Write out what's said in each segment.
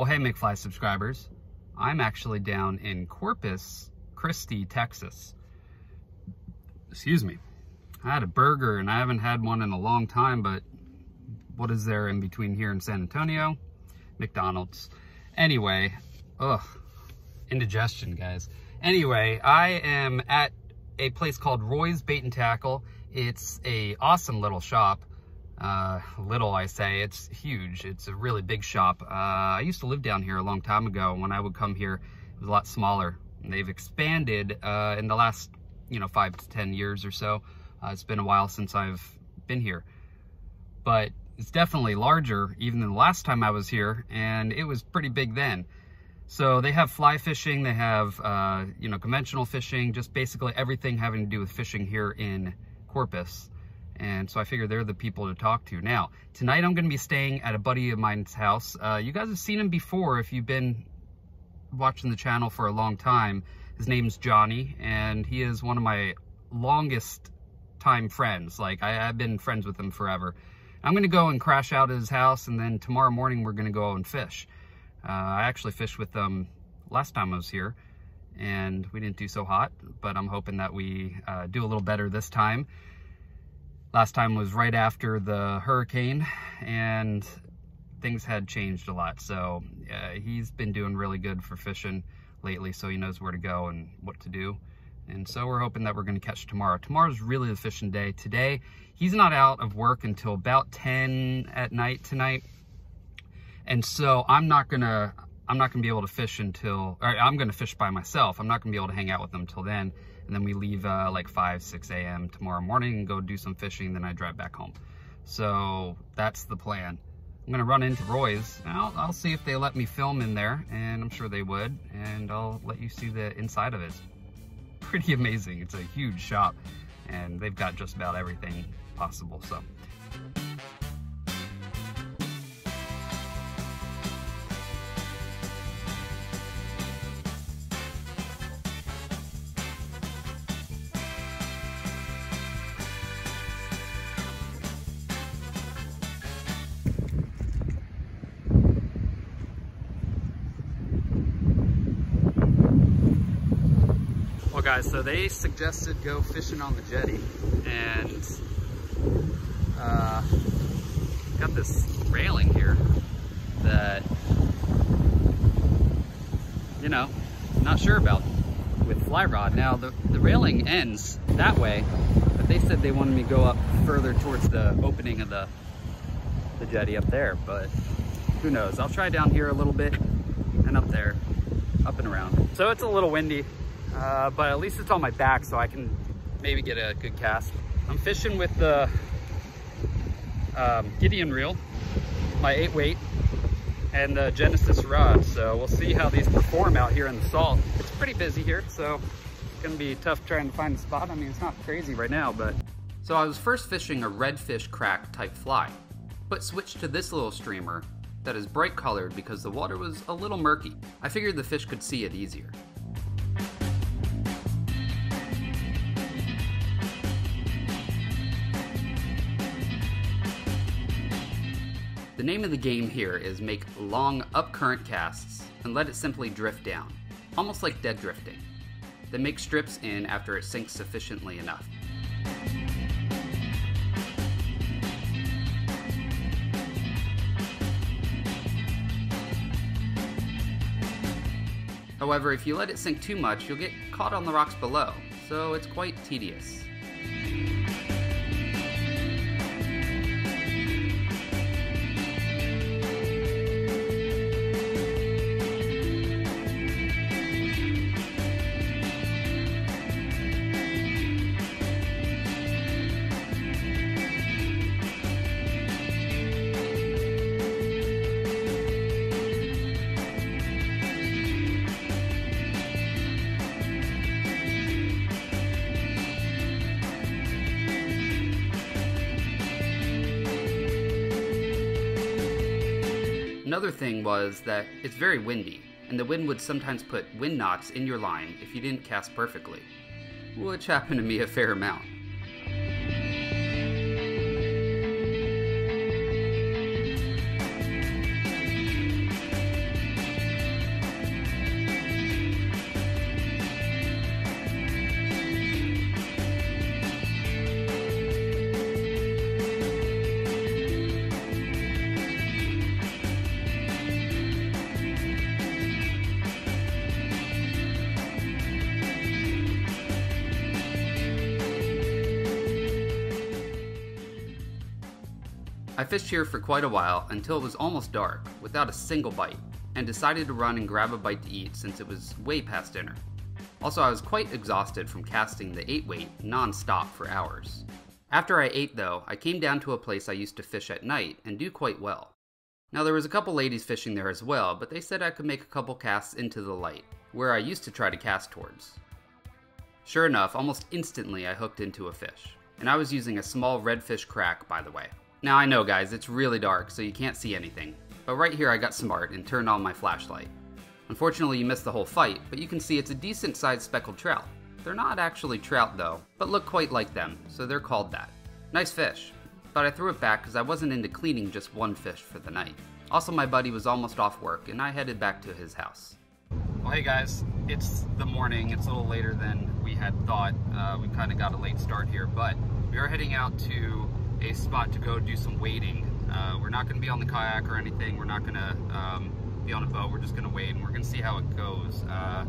Well, hey, McFly subscribers. I'm actually down in Corpus Christi, Texas. Excuse me. I had a burger and I haven't had one in a long time, but what is there in between here and San Antonio? McDonald's. Anyway, ugh, indigestion, guys. Anyway, I am at a place called Roy's Bait and Tackle. It's a awesome little shop. Uh, little, I say. It's huge. It's a really big shop. Uh, I used to live down here a long time ago. When I would come here, it was a lot smaller. And they've expanded uh, in the last, you know, five to 10 years or so. Uh, it's been a while since I've been here. But it's definitely larger even than the last time I was here, and it was pretty big then. So they have fly fishing, they have, uh, you know, conventional fishing, just basically everything having to do with fishing here in Corpus. And so I figure they're the people to talk to. Now, tonight I'm going to be staying at a buddy of mine's house. Uh, you guys have seen him before if you've been watching the channel for a long time. His name's Johnny, and he is one of my longest time friends. Like, I, have been friends with him forever. I'm going to go and crash out at his house, and then tomorrow morning we're going to go and fish. Uh, I actually fished with them last time I was here, and we didn't do so hot, but I'm hoping that we uh, do a little better this time. Last time was right after the hurricane and things had changed a lot. So uh, he's been doing really good for fishing lately, so he knows where to go and what to do. And so we're hoping that we're gonna catch tomorrow. Tomorrow's really the fishing day. Today, he's not out of work until about 10 at night tonight. And so I'm not gonna, I'm not gonna be able to fish until, I'm gonna fish by myself. I'm not gonna be able to hang out with him till then and then we leave uh, like 5, 6 a.m. tomorrow morning and go do some fishing, then I drive back home. So that's the plan. I'm gonna run into Roy's. I'll, I'll see if they let me film in there, and I'm sure they would, and I'll let you see the inside of it. Pretty amazing. It's a huge shop, and they've got just about everything possible, so. Guys, so they suggested go fishing on the jetty and uh, got this railing here that, you know, not sure about with fly rod. Now the, the railing ends that way, but they said they wanted me to go up further towards the opening of the, the jetty up there, but who knows. I'll try down here a little bit and up there, up and around. So it's a little windy, uh, but at least it's on my back so I can maybe get a good cast. I'm fishing with the um, Gideon reel, my eight weight, and the Genesis rod. So we'll see how these perform out here in the salt. It's pretty busy here, so it's gonna be tough trying to find a spot. I mean, it's not crazy right now, but. So I was first fishing a redfish crack type fly, but switched to this little streamer that is bright colored because the water was a little murky. I figured the fish could see it easier. The name of the game here is make long upcurrent casts and let it simply drift down, almost like dead drifting. Then make strips in after it sinks sufficiently enough. However, if you let it sink too much, you'll get caught on the rocks below, so it's quite tedious. Another thing was that it's very windy, and the wind would sometimes put wind knots in your line if you didn't cast perfectly, which happened to me a fair amount. I fished here for quite a while until it was almost dark, without a single bite, and decided to run and grab a bite to eat since it was way past dinner. Also, I was quite exhausted from casting the 8 weight non stop for hours. After I ate, though, I came down to a place I used to fish at night and do quite well. Now, there was a couple ladies fishing there as well, but they said I could make a couple casts into the light, where I used to try to cast towards. Sure enough, almost instantly I hooked into a fish. And I was using a small redfish crack, by the way. Now I know guys, it's really dark, so you can't see anything. But right here I got smart and turned on my flashlight. Unfortunately you missed the whole fight, but you can see it's a decent sized speckled trout. They're not actually trout though, but look quite like them, so they're called that. Nice fish, but I threw it back because I wasn't into cleaning just one fish for the night. Also my buddy was almost off work and I headed back to his house. Well, hey guys, it's the morning. It's a little later than we had thought. Uh, we kind of got a late start here, but we are heading out to a spot to go do some wading. Uh, we're not going to be on the kayak or anything. We're not going to um, be on a boat. We're just going to wade and we're going to see how it goes. Uh,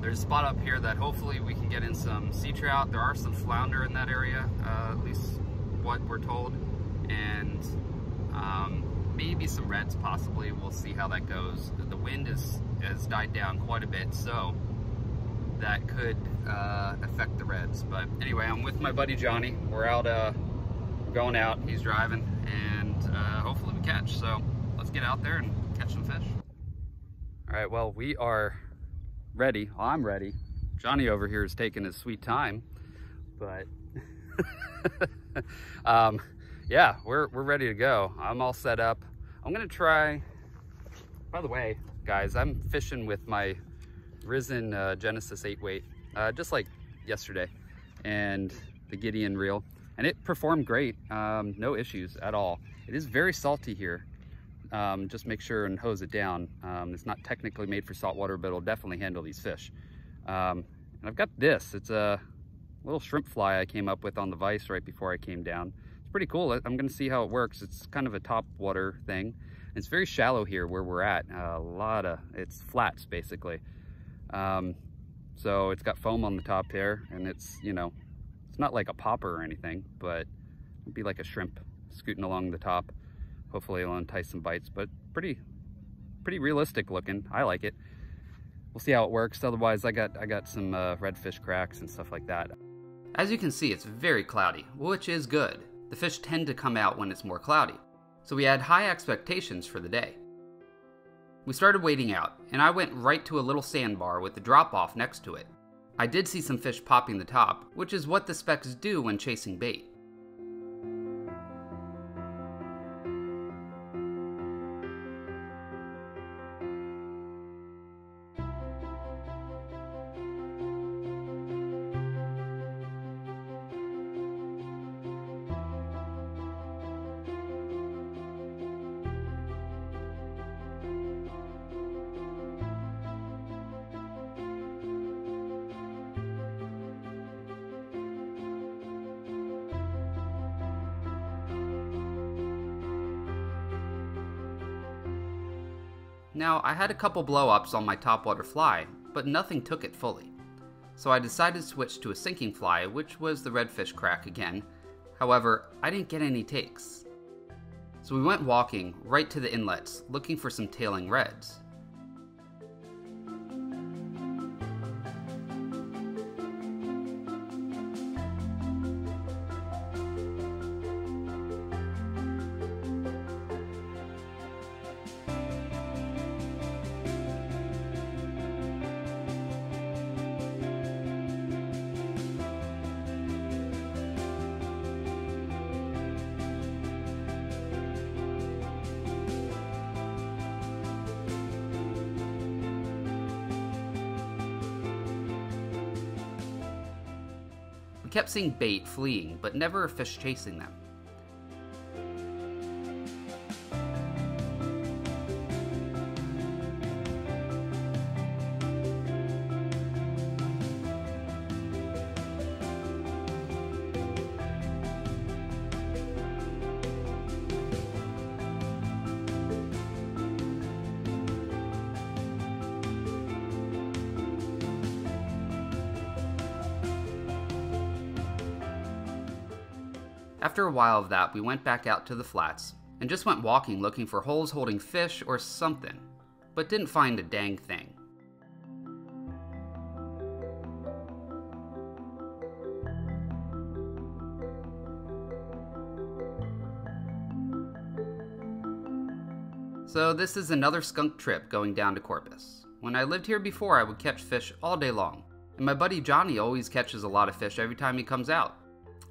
there's a spot up here that hopefully we can get in some sea trout. There are some flounder in that area, uh, at least what we're told. And um, maybe some reds possibly. We'll see how that goes. The wind is, has died down quite a bit, so that could uh, affect the reds. But anyway, I'm with my buddy Johnny. We're out, uh, going out. He's driving, and uh, hopefully we catch. So let's get out there and catch some fish. All right, well, we are ready. Well, I'm ready. Johnny over here is taking his sweet time, but um, yeah, we're, we're ready to go. I'm all set up. I'm gonna try, by the way, guys, I'm fishing with my Risen uh, Genesis 8 weight, uh, just like yesterday, and the Gideon reel, and it performed great, um, no issues at all. It is very salty here. Um, just make sure and hose it down. Um, it's not technically made for saltwater, but it'll definitely handle these fish. Um, and I've got this, it's a little shrimp fly I came up with on the vise right before I came down It's pretty cool. I'm gonna see how it works. It's kind of a top water thing. It's very shallow here where we're at. A lot of, it's flats basically. Um, so it's got foam on the top here and it's, you know, it's not like a popper or anything, but it'd be like a shrimp scooting along the top. Hopefully it'll entice some bites, but pretty, pretty realistic looking. I like it. We'll see how it works. Otherwise, I got I got some uh, redfish cracks and stuff like that. As you can see, it's very cloudy, which is good. The fish tend to come out when it's more cloudy, so we had high expectations for the day. We started wading out, and I went right to a little sandbar with the drop off next to it. I did see some fish popping the top, which is what the specks do when chasing bait. Now, I had a couple blow-ups on my topwater fly, but nothing took it fully. So I decided to switch to a sinking fly, which was the redfish crack again. However, I didn't get any takes. So we went walking right to the inlets, looking for some tailing reds. Kept seeing bait fleeing, but never a fish chasing them. After a while of that, we went back out to the flats and just went walking looking for holes holding fish or something, but didn't find a dang thing. So this is another skunk trip going down to Corpus. When I lived here before, I would catch fish all day long. And my buddy Johnny always catches a lot of fish every time he comes out.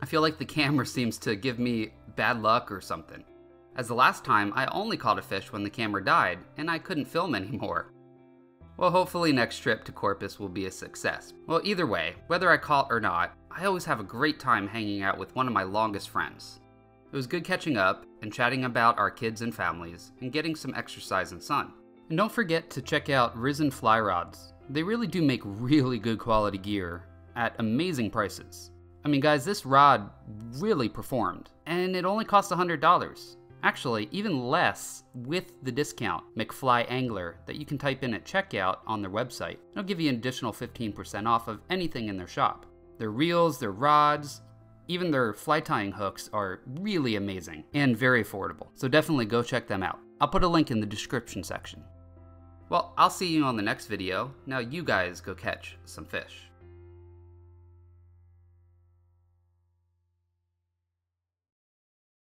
I feel like the camera seems to give me bad luck or something. As the last time, I only caught a fish when the camera died, and I couldn't film anymore. Well, hopefully next trip to Corpus will be a success. Well, either way, whether I caught or not, I always have a great time hanging out with one of my longest friends. It was good catching up and chatting about our kids and families and getting some exercise and sun. And don't forget to check out Risen Fly Rods. They really do make really good quality gear at amazing prices. I mean, guys, this rod really performed, and it only cost $100. Actually, even less with the discount McFly Angler that you can type in at checkout on their website. It'll give you an additional 15% off of anything in their shop. Their reels, their rods, even their fly tying hooks are really amazing and very affordable, so definitely go check them out. I'll put a link in the description section. Well, I'll see you on the next video. Now you guys go catch some fish.